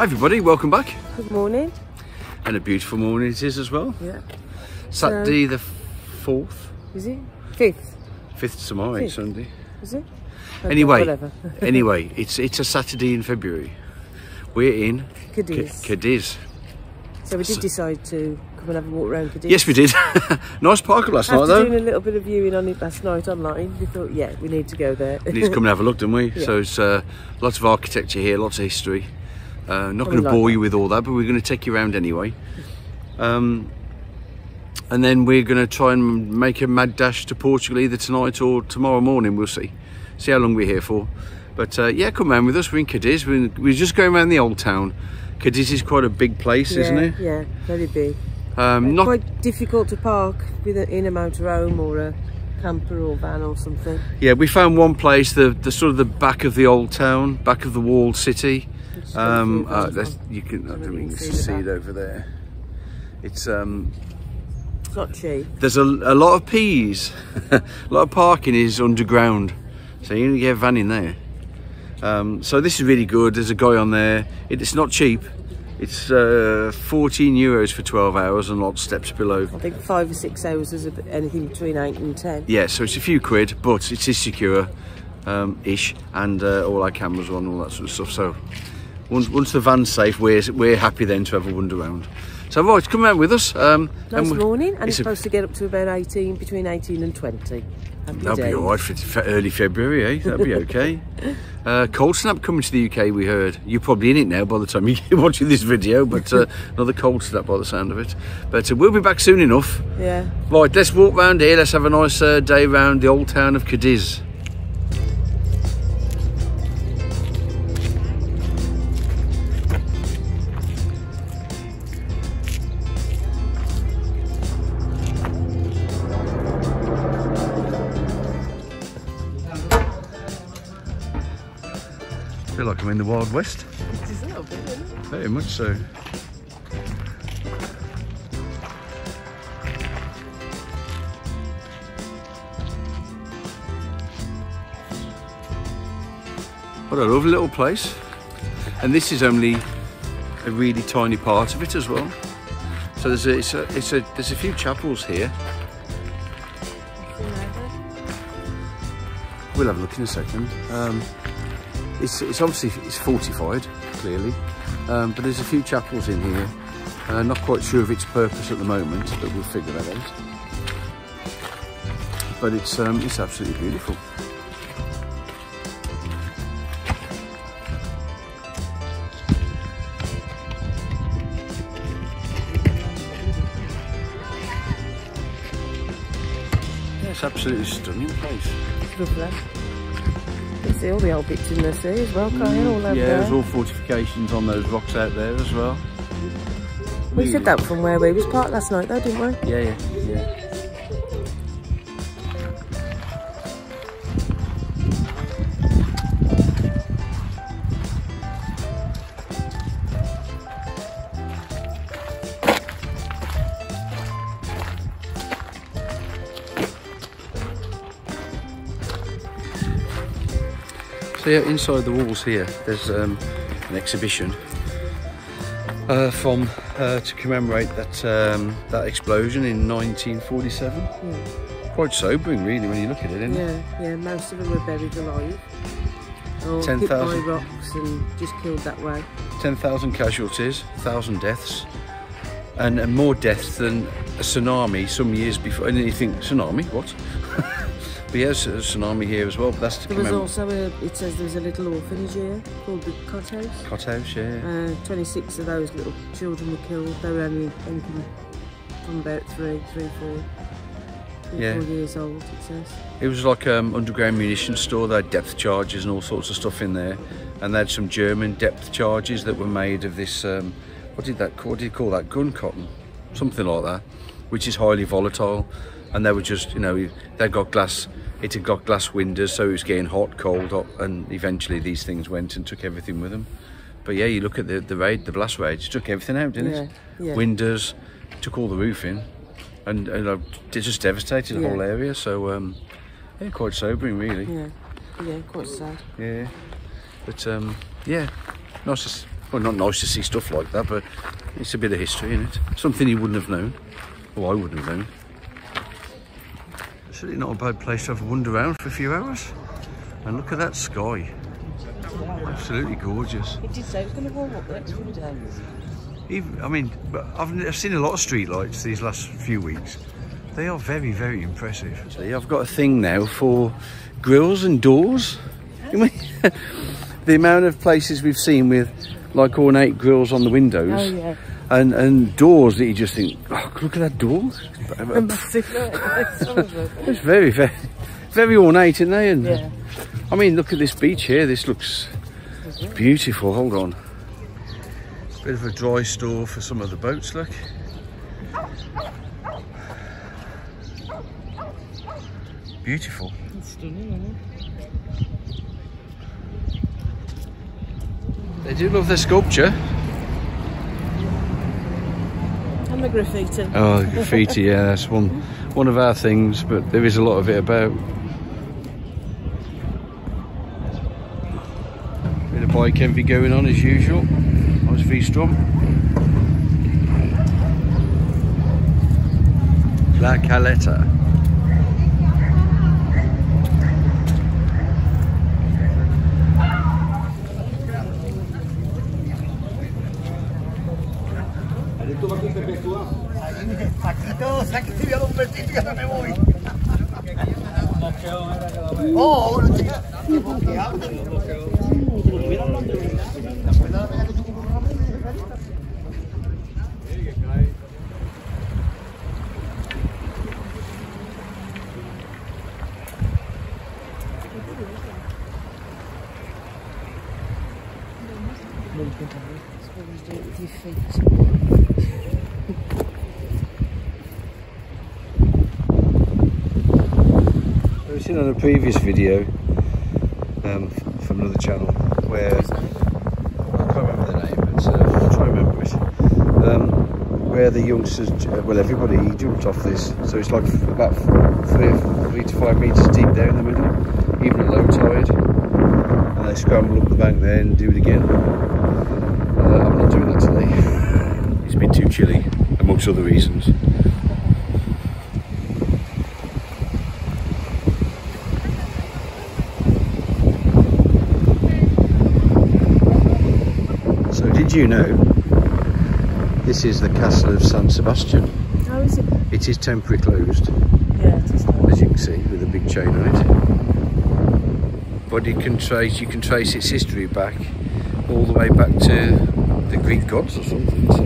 Hi everybody, welcome back. Good morning. And a beautiful morning it is as well. Yeah. Saturday the 4th, Is it? Fifth. 5th tomorrow, Fifth. Sunday. Is it? Okay, Anyway, Whatever. anyway, it's it's a Saturday in February. We're in Cadiz. Ca- Cadiz. so we did decide to come and have a walk around Cadiz. Yes, we did. nice park last night After though. doing a little bit of viewing on it last night online, we thought, yeah, we need to go there. We need to come and have a look, don't we? Yeah. So it's uh, lots of architecture here, lots of history. Uh, not going to bore you with all that, but we're going to take you around anyway. Um, and then we're going to try and make a mad dash to Portugal either tonight or tomorrow morning. We'll see. See how long we're here for. But uh, yeah, come round with us. We're in Cadiz. We're, we're just going around the old town. Cadiz is quite a big place, yeah, isn't it? Yeah, very big. Um, not Quite difficult to park with a, in a motorhome or a camper or van or something. Yeah, we found one place, the, the sort of the back of the old town, back of the walled city. Um, uh, you can, I So don't we you can see the see back. it over there. It's um, It's not cheap. there's a, a lot of peas, a lot of parking is underground, so you to get a van in there. Um, so this is really good. There's a guy on there. It, it's not cheap. It's uh, 14 euros for 12 hours and lots of steps below. I think five or six hours is anything between eight and ten. Yeah, so it's a few quid, but it is secure, um, ish, and uh, all our cameras are on, all that sort of stuff. So once, once the van's safe, we're we're happy then to have a wander around. So right, come around with us. Um, Nice and morning, and it's it's a- supposed to get up to about 18, between 18 and 20. That'll be all right for fe- early February, eh? That'll be okay. uh, cold snap coming to the UK, we heard. You're probably in it now by the time you're watching this video, but uh, another cold snap by the sound of it. But uh, we'll be back soon enough. Yeah. Right, let's walk round here. Let's have a nice uh, day round the old town of Cadiz. Wild West. It is a little bit, isn't it? Very much so. What a lovely little place. And this is only a really tiny part of it as well. So there's a, it's a, it's a there's a few chapels here. We'll have a look in a second. Um, it's, it's obviously it's fortified, clearly, um, but there's a few chapels in here. Uh, not quite sure of its purpose at the moment, but we'll figure that out. But it's um, it's absolutely beautiful. It's absolutely stunning place. It's lovely. See all the old bits in the sea as well, can't you? All over yeah, there. there's all fortifications on those rocks out there as well. We said that from where we was parked last night though, didn't we? Yeah, yeah, So yeah, inside the walls here, there's um, an exhibition uh, from uh, to commemorate that um, that explosion in 1947. Quite sobering, really, when you look at it. Isn't it? Yeah, yeah, most of them were buried alive. Or 10,000. hit by rocks and just killed that way. 10,000 casualties, 1,000 deaths, and, and more deaths than a tsunami some years before. And then you think tsunami? What? But yeah, there's a tsunami here as well. But that's to There was also a, it says there was a little orphanage here called the Cot House. Cot House, yeah. Uh, 26 of those little children were killed. They were only anything from about three, three, four, three, Yeah. four years old, it says. It was like um, underground munition store. They had depth charges and all sorts of stuff in there, and they had some German depth charges that were made of this. Um, what did that? What did you call that? Gun cotton, something like that, which is highly volatile. And they were just, you know, they got glass. It had got glass windows, so it was getting hot, cold, hot, and eventually these things went and took everything with them. But yeah, you look at the the raid, the blast rage, it took everything out, didn't it? Yeah, yeah. Windows, took all the roof in, and, and uh, it just devastated the Yeah. whole area. So um, yeah, quite sobering, really. Yeah, yeah, quite sad. Yeah. But um, yeah, nice to Well, not nice to see stuff like that, but it's a bit of history in it. Something you wouldn't have known, or I wouldn't have known. Certainly not a bad place to have a wander around for a few hours. And look at that sky. Absolutely gorgeous. It did say it was going to warm up the next few days. Even, I mean, but I've, I've seen a lot of street lights these last few weeks. They are very, very impressive. See, I've got a thing now for grills and doors. The amount of places we've seen with like ornate grills on the windows Oh, yeah. And, and doors that you just think, oh, look at that door. A massive some of them. It's very, very, very ornate, isn't they? And Yeah. I mean, look at this beach here. This looks beautiful. Hold on. Bit of a dry store for some of the boats, look. Beautiful. It's stunning, They do love their sculpture. isn't it? The graffiti. Oh, the graffiti, yeah, that's one one of our things, but there is a lot of it about. Bit of bike envy going on as usual. How's V-Strom? La Caleta. Oh, no chica. ¿Qué hablas? Always do it with your feet. We've seen on a previous video um, from another channel where I can't remember the name, but uh, I'll try and remember it. Um, where the youngsters, uh, well, everybody jumped off this, so it's like about three, three to five meters deep there in the middle, even at low tide, and they scramble up the bank there and do it again. Uh, I'm not doing that today. It's been too chilly, amongst other reasons. So, did you know this is the castle of San Sebastian? How is it? It is temporarily closed, Yeah, it is. as you can see, with a big chain on it. But you can trace you can trace its history back all the way back to the Greek gods or something. So,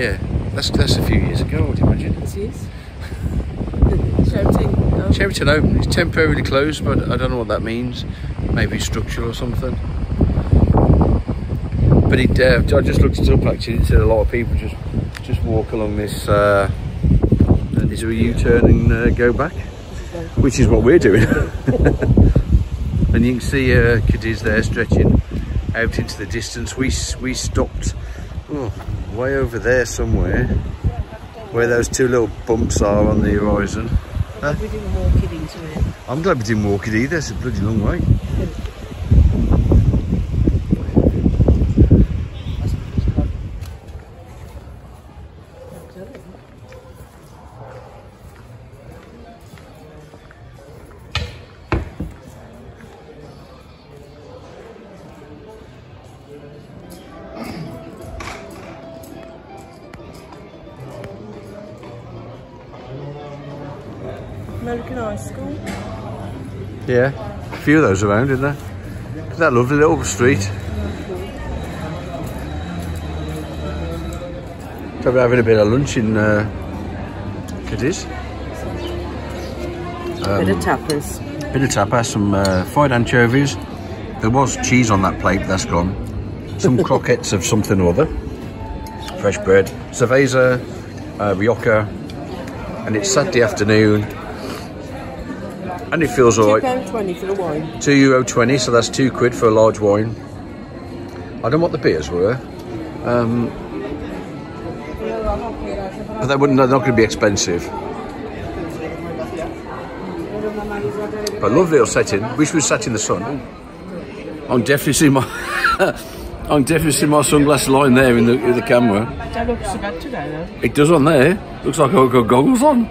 yeah, that's that's a few years ago, I'd imagine. It is. Oh, Sheraton um, open. It's temporarily closed, but I don't know what that means. Maybe structural or something. But it, uh, I just looked it up actually. It said a lot of people just just walk along this. Uh, and is there a U-turn and uh, go back? Which is what we're doing. and you can see uh, Cadiz there stretching out into the distance. We we stopped oh, way over there somewhere, where those two little bumps are on the horizon. we didn't walk it into it. I'm glad we didn't walk it either. It's a bloody long way. Yeah, a few of those around, isn't there? That lovely little street. So we're having a bit of lunch in uh, Cadiz. Bit of tapas. Bit of tapas, some uh, fried anchovies. There was cheese on that plate, that's gone. Some croquettes of something or other. Fresh bread. Cerveza, uh, rioja. And it's Saturday afternoon. And it feels alright. £2.20 for the wine. Two euro twenty, so that's two quid for a large wine. I don't know what the beers were, um, but they wouldn't. They're not going to be expensive. But lovely little setting. Wish we sat in the sun. I'm definitely seeing my. I'm definitely seeing my sunglasses line there in the in the camera. Don't look so bad today though. It does on there. Looks like I've got goggles on.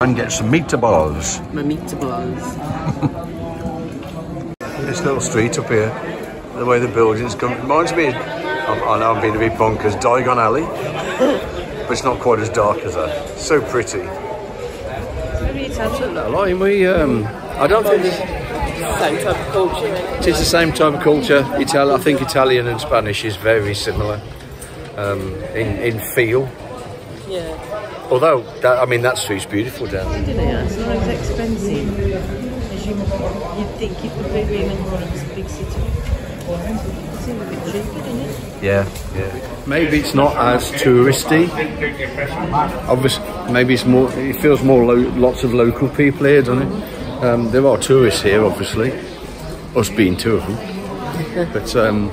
And get some meatballs. My meatballs. This little street up here, the way the buildings come, reminds me. I'm, I know I'm being a bit bonkers. Diagon Alley, but it's not quite as dark as that. So pretty. Maybe it's actually we, um, I don't think this, Same type of culture. it's the same type of culture. Itali- I think Italian and Spanish is very similar um, in in feel. Yeah. Although that, I mean that street's beautiful down there. Didn't it? It's not as expensive as you, you'd think it would be being in one of big city. It seems a bit cheaper, doesn't it? Yeah, yeah. Maybe it's not as touristy. Obviously, maybe it's more. It feels more lo- lots of local people here, doesn't it? Um, there are tourists here, obviously. Us being two of them, but um,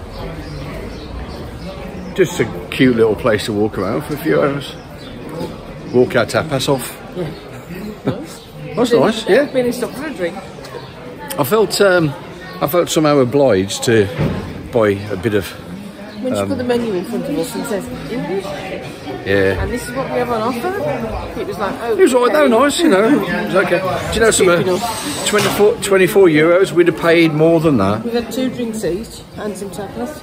just a cute little place to walk around for a few hours. Walk our tapas off. That's nice. Yeah. Been and stopped for a drink. I felt um, I felt somehow obliged to buy a bit of When she put the menu in front of us and says English, yeah. and this is what we have on offer, it was like, oh, It was alright though, okay. nice, you know. It was okay. Do you know some uh, 24, 24 euros? We'd have paid more than that. We've had two drinks each and some tapas.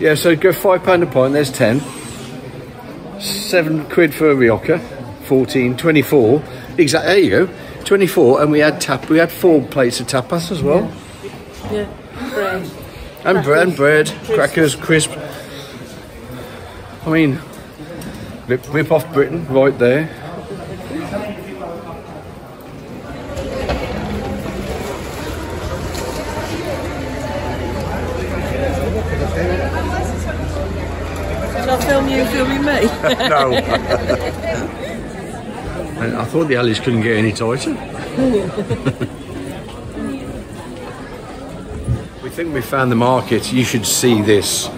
Yeah, so go five pound a pint. There's ten. Seven quid for a rioja. 14, 24. Exactly. There you go. 24, and we had tap. We had four plates of tapas as well, Yeah, bread. and bread, and bread, crackers, crisp. I mean, rip, rip off Britain right there. Shall I film you filming me? No. I thought the alleys couldn't get any tighter. we think we found the market. You should see this.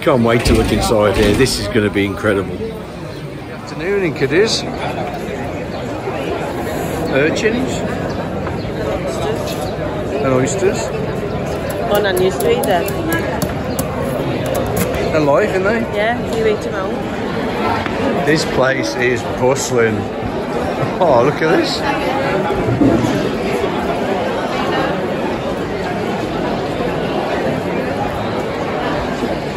Can't wait to look inside here. This is going to be incredible. Afternoon in Cadiz. Urchins and oysters. One on your street then. They're live, aren't they? Yeah, you eat them all. This place is bustling. Oh, look at this.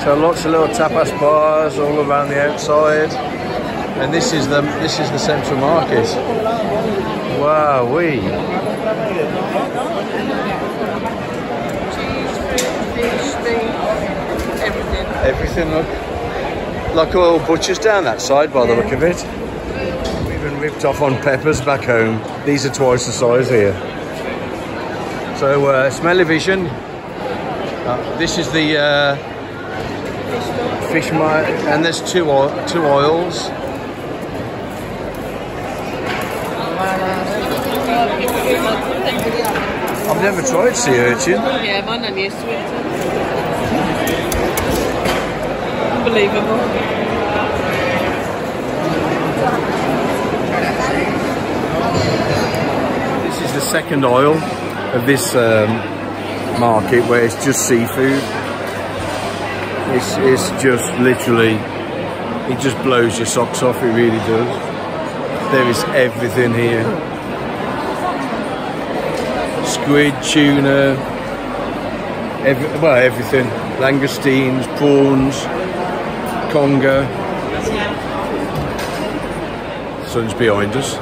So lots of little tapas bars all around the outside. And this is the this is the central market. Wow, we. Everything. Everything look like oil butchers down that side by the look of it. We've been ripped off on peppers back home. These are twice the size here. So uh, vision. Uh, this is the uh, fish market, and there's two oil, two oils. I've never tried sea urchin. Yeah, mine on used Unbelievable. This is the second aisle of this um, market where it's just seafood. It's, it's just literally, it just blows your socks off, it really does. There is everything here. Squid, tuna, every, well everything. Langoustines, prawns, conger. Sun's behind us.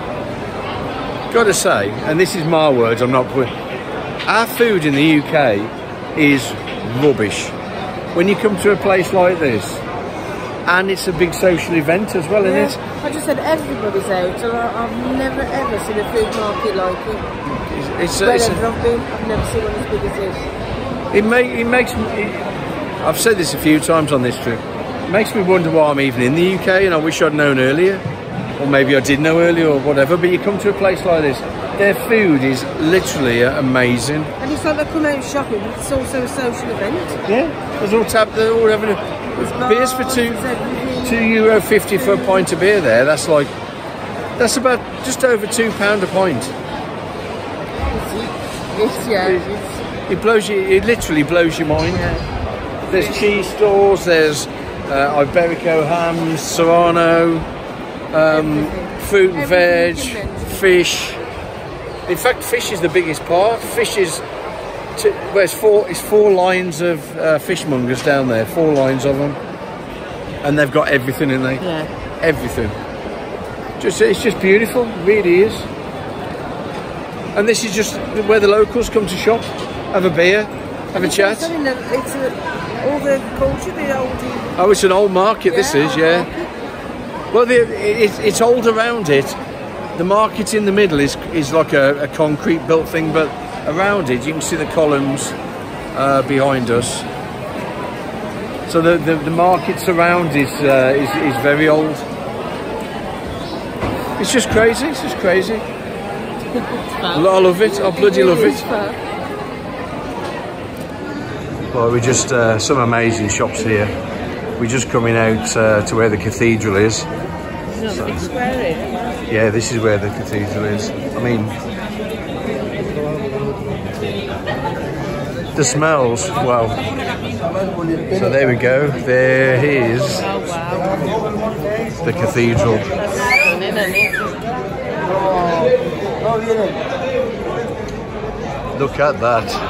Gotta say, and this is my words, I'm not putting. Our food in the UK is rubbish. When you come to a place like this, and it's a big social event as well, Yeah. isn't it? I just said everybody's out, and I, I've never ever seen a food market like it. It's, it's, Wherever I've been, I've never seen one as big as this. it, make, it makes me. It, I've said this a few times on this trip. It makes me wonder why I'm even in the UK, and I wish I'd known earlier, or maybe I did know earlier, or whatever. But you come to a place like this, their food is literally amazing. And it's like they come out shopping, but it's also a social event. Yeah, there's all tap. They're all having a, There's beers for two, two euro fifty for a pint of beer. There, that's like, that's about just over two pound a pint. It's, yeah, it's, It blows you. It literally blows your mind. There's cheese stores. There's uh, Iberico hams, Serrano, um, fruit and veg, Everything you can mention. fish. In fact, fish is the biggest part. Fish is. Well, it's four. It's four lines of uh, fishmongers down there. Four lines of them, and they've got everything in there. Yeah. Everything. Just it's just beautiful. Really is. And this is just where the locals come to shop, have a beer, have a chat. It's, something that it's a, all the culture, the old. Oh, it's an old market. This is, old yeah. Well, the, it, it's old around it. The market in the middle is is like a, a concrete built thing, but around it you can see the columns uh, behind us. So the, the, the market surround is, uh, is is very old. It's just crazy. It's just crazy. I love it. I bloody love it. Well, we just uh, some amazing shops here. We're just coming out uh, to where the cathedral is. It's not square here. Yeah, this is where the cathedral is. I mean, the smells. Well, so there we go. There is Oh wow. the cathedral. That's stunning, isn't it? Look at that.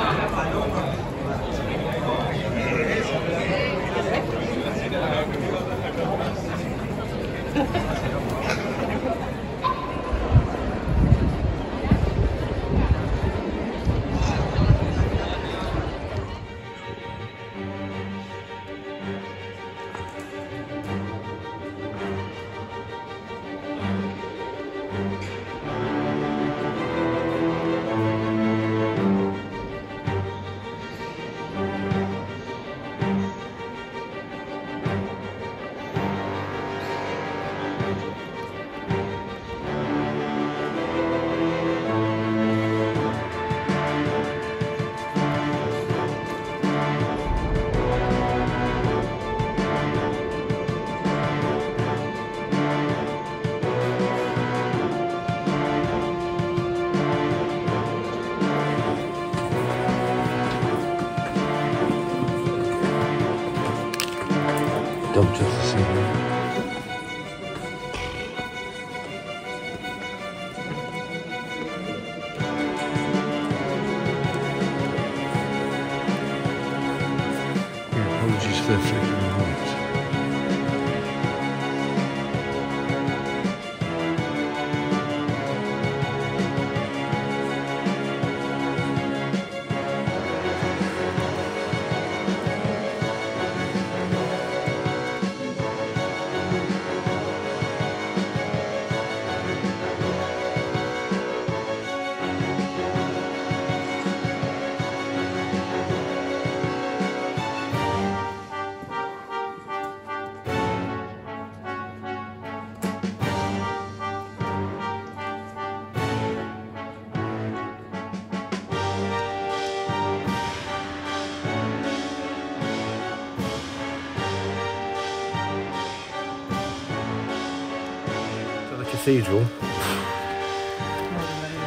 Cathedral,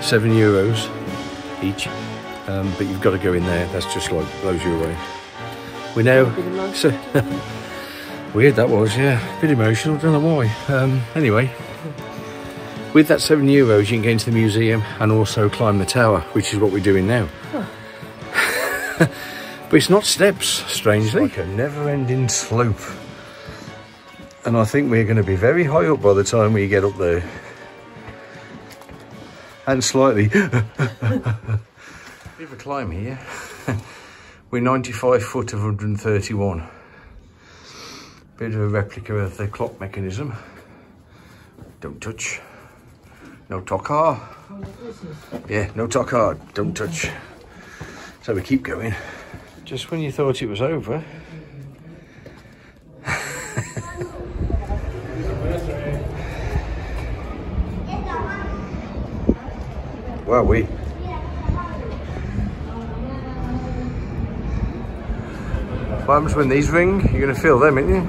seven euros each, um, but you've got to go in there. That's just like blows you away. We now so weird that was, yeah, a bit emotional. Don't know why. Um, anyway, with that seven euros, you can get into the museum and also climb the tower, which is what we're doing now. but it's not steps, strangely. It's like a never-ending slope. And I think we're going to be very high up by the time we get up there. And slightly. Bit of a climb here. we're 95 foot of 131. Bit of a replica of the clock mechanism. Don't touch. No tocar. Yeah, no tocar. Don't touch. So we keep going. Just when you thought it was over, Wow, we. What happens when these ring? You're going to feel them, aren't you?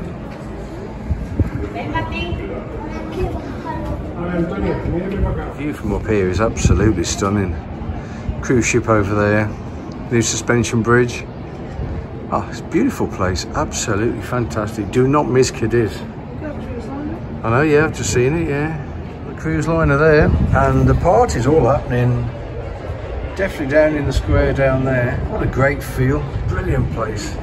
The view from up here is absolutely stunning. Cruise ship over there, New suspension bridge. Oh, it's a beautiful place. Absolutely fantastic. Do not miss Cadiz. I know, yeah, I've just seen it, yeah. Cruise liner there. And the party's all happening. Definitely down in the square down there. What a great feel. Brilliant place.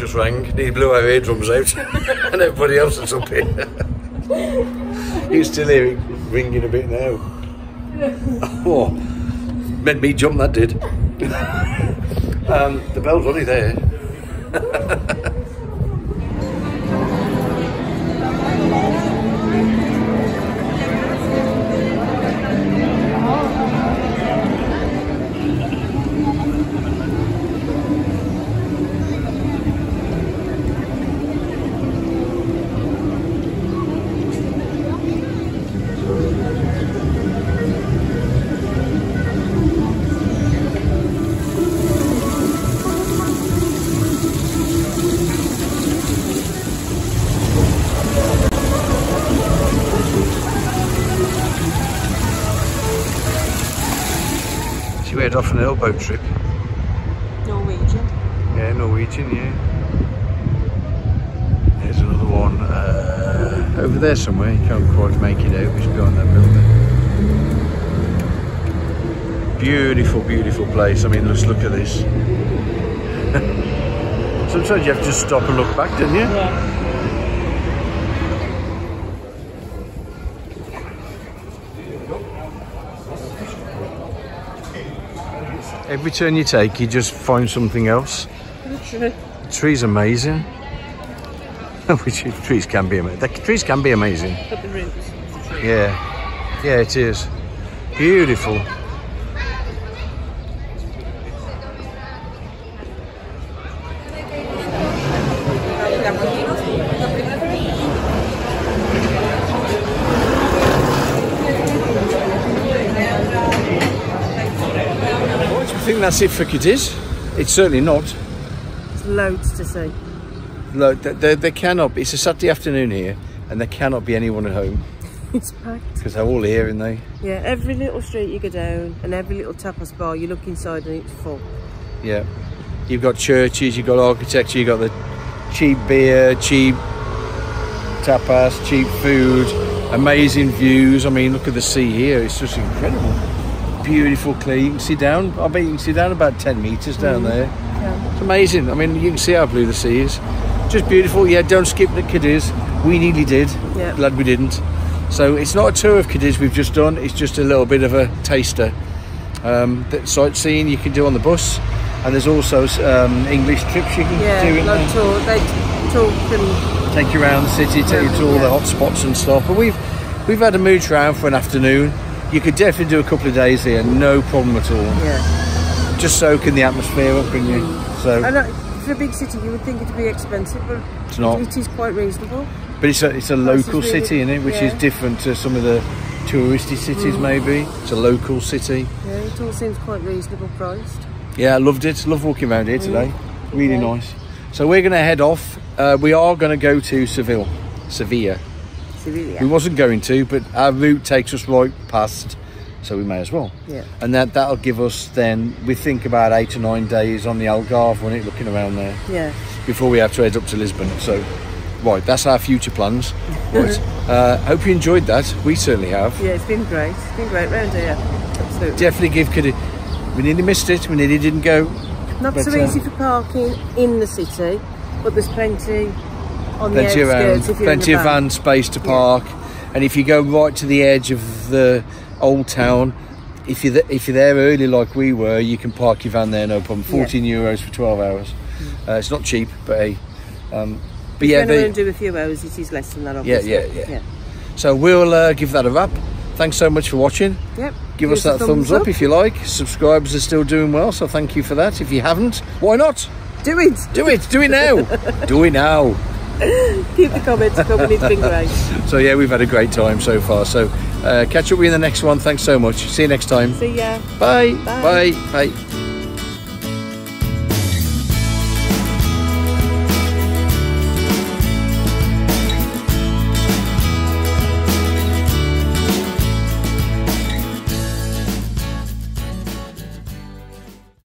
Just rang. He blew our eardrums out, and everybody else is up here. you still ringing a bit now. Oh, made me jump. That did. um, the bell's only there. an elbow trip. Norwegian. Yeah, Norwegian, yeah. There's another one uh, over there somewhere. You can't quite make it out. It's behind that building. Beautiful, beautiful place. I mean, let's look at this. Sometimes you have to stop and look back, don't you? Yeah. Every turn you take, you just find something else. True. The tree's amazing. Which trees can be amazing. The trees can be amazing. But the roots. Yeah, yeah, it is. Beautiful. That's it for Cadiz? It's certainly not. There's loads to see. Look, there, there, there cannot be. It's a Saturday afternoon here, and there cannot be anyone at home It's packed. because they're all here, and they. Yeah, every little street you go down and every little tapas bar, you look inside and it's full. Yeah. You've got churches, you've got architecture, you've got the cheap beer, cheap tapas, cheap food, amazing views. I mean, look at the sea here, it's just incredible. Beautiful, clear. You can see down, I bet you can see down about 10 metres down there. Yeah. It's amazing. I mean, you can see how blue the sea is. Just beautiful. Yeah, don't skip the Cadiz. We nearly did. Yeah. Glad we didn't. So it's not a tour of Cadiz we've just done. It's just a little bit of a taster. Um, that sightseeing you can do on the bus, and there's also um, English trips you can do. Yeah, like tour. They talk and Take you around the city, take you to all the hot spots and stuff. But we've we've had a mooch round for an afternoon. You could definitely do a couple of days here, no problem at all. yeah. Just soak in the atmosphere up, can you? So, And uh, for a big city, you would think it'd be expensive, but It's not. It is quite reasonable. but it's a it's a Price is local really- city, isn't it? Which is different to some of the touristy cities. Mm. Maybe it's a local city. Yeah, it all seems quite reasonable priced. Yeah, I loved it. Love walking around here today. Really Yeah. nice. So we're going to head off. Uh, we are going to go to Seville, Sevilla. Sevilla. We wasn't going to, but our route takes us right past, so we may as well. Yeah. And that that'll give us then we think about eight or nine days on the Algarve, when it looking around there Yeah. before we have to head up to Lisbon. So, right, that's our future plans. Right. uh, hope you enjoyed that. We certainly have. Yeah, it's been great. It's been great round here. Absolutely. Definitely give Cadiz. We nearly missed it. We nearly didn't go. Not but, so uh, easy for parking in the city, but there's plenty on Plenty the outskirts you're in Plenty of van space to park. And if you go right to the edge of the old town, if you're th- if you're there early like we were, you can park your van there no problem. Yeah. 14 euros for 12 hours. Uh, it's not cheap, but hey. Um, but If yeah, they, do a few hours, it is less than that, Yeah, obviously. yeah, yeah. So we'll uh, give that a wrap. Thanks so much for watching. Yep. Give us a that thumbs, up. if you like. Subscribers are still doing well, so thank you for that. If you haven't, why not? Do it. Do it. Do it now. Do it now. Keep the comments coming. It's been great. So yeah, we've had a great time so far. So uh, catch up with you in the next one. Thanks so much. See you next time. See ya. Bye. Bye. Bye. Bye.